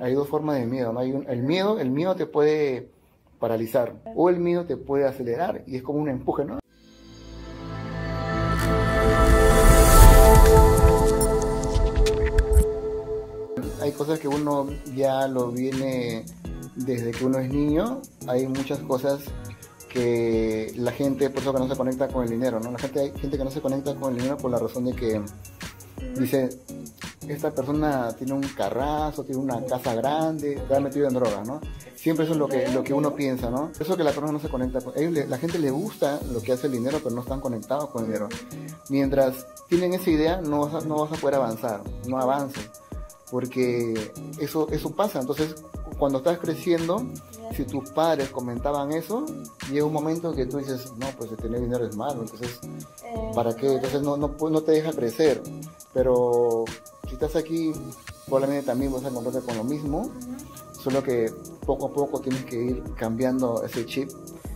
Hay dos formas de miedo. Hay un- el miedo, el miedo te puede paralizar o el miedo te puede acelerar y es como un empuje, ¿no? Hay cosas que uno ya lo viene desde que uno es niño, hay muchas cosas que la gente, por eso que no se conecta con el dinero, ¿no? La gente, hay gente que no se conecta con el dinero por la razón de que dice, esta persona tiene un carrazo, tiene una casa grande, está metido en drogas, ¿no? Siempre eso es lo que, lo que uno piensa, ¿no? Eso que la persona no se conecta con... ellos le- la gente le gusta lo que hace el dinero, pero no están conectados con el dinero. Mientras tienen esa idea, no vas a, no vas a poder avanzar, no avances, porque eso, eso pasa. Entonces, cuando estás creciendo, si tus padres comentaban eso, llega un momento que tú dices, no, pues tener dinero es malo, entonces ¿Para qué? Entonces no, no, no te deja crecer. Pero si estás aquí, probablemente también vas a encontrarte con lo mismo, solo que poco a poco tienes que ir cambiando ese chip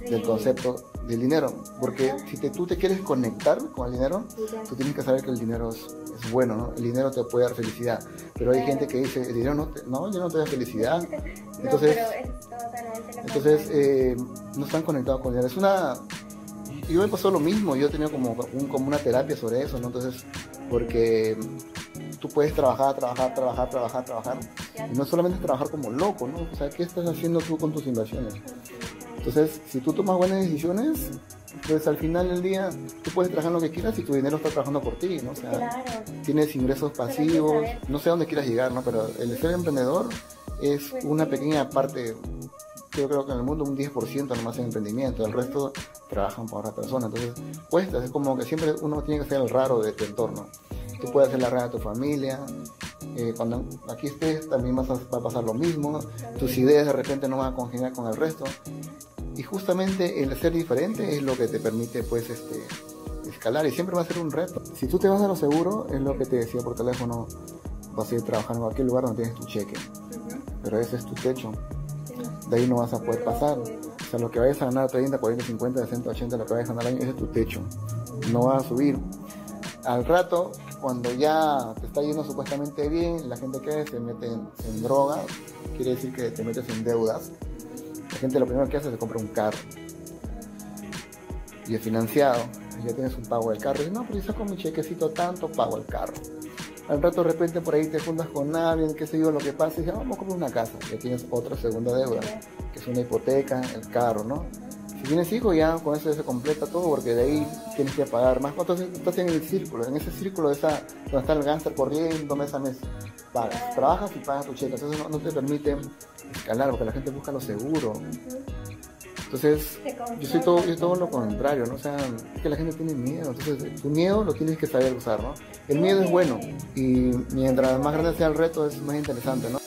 del concepto del dinero. Porque si te- tú te quieres conectar con el dinero, tú tienes que saber que el dinero es, es bueno, ¿no? El dinero te puede dar felicidad. Pero hay gente que dice, el dinero no, te, no, el dinero no te da felicidad. Entonces, no, es entonces contrario. eh, no están conectados con el dinero. Es una... Yo me pasó lo mismo, yo he tenido como, un- como una terapia sobre eso, ¿no? Entonces, porque tú puedes trabajar, trabajar, trabajar, trabajar, trabajar. Y no solamente trabajar como loco, ¿no? O sea, ¿qué estás haciendo tú con tus inversiones? Entonces, si tú tomas buenas decisiones, pues al final del día tú puedes trabajar lo que quieras y tu dinero está trabajando por ti, ¿no? O sea, Claro. tienes ingresos pasivos, no sé a dónde quieras llegar, ¿no? Pero el ser emprendedor es Pues una pequeña parte, yo creo que en el mundo un 10% nomás en emprendimiento, el resto trabajan para otra persona, entonces cuesta, es como que siempre uno tiene que ser el raro de tu entorno. Tú puedes hacer la rara de tu familia, eh, cuando aquí estés también vas a, va a pasar lo mismo, tus ideas de repente no van a congeniar con el resto. Y justamente el ser diferente es lo que te permite pues este escalar y siempre va a ser un reto. Si tú te vas a lo seguro, es lo que te decía por teléfono, vas a ir trabajando en cualquier lugar donde tienes tu cheque, pero ese es tu techo. De ahí no vas a poder pasar. O sea, lo que vayas a ganar 30, 40, 50, 60, 80, lo que vayas a ganar al año, ese es tu techo. No vas a subir. Al rato, cuando ya te está yendo supuestamente bien, la gente que se mete en, en drogas, quiere decir que te metes en deudas. La gente lo primero que hace es compra un carro. Y es financiado. Ya tienes un pago del carro. Y no, pero yo saco mi chequecito tanto, pago el carro. Al rato de repente por ahí te juntas con alguien, qué sé yo, lo que pasa, y dices, "Ah, vamos a comprar una casa. Ya tienes otra segunda deuda, que es una hipoteca, el carro, ¿no? Si tienes hijos ya con eso ya se completa todo porque de ahí tienes que pagar más. Entonces estás en el círculo, en ese círculo de esa, donde está el gánster corriendo mes a mes. Pagas, trabajas y pagas tu cheque. Entonces no, no te permite escalar porque la gente busca lo seguro. Entonces yo soy todo, yo todo lo contrario, ¿no? O sea, es que la gente tiene miedo. Entonces tu miedo lo tienes que saber usar, ¿no? El miedo es bueno y mientras más grande sea el reto es más interesante, ¿no?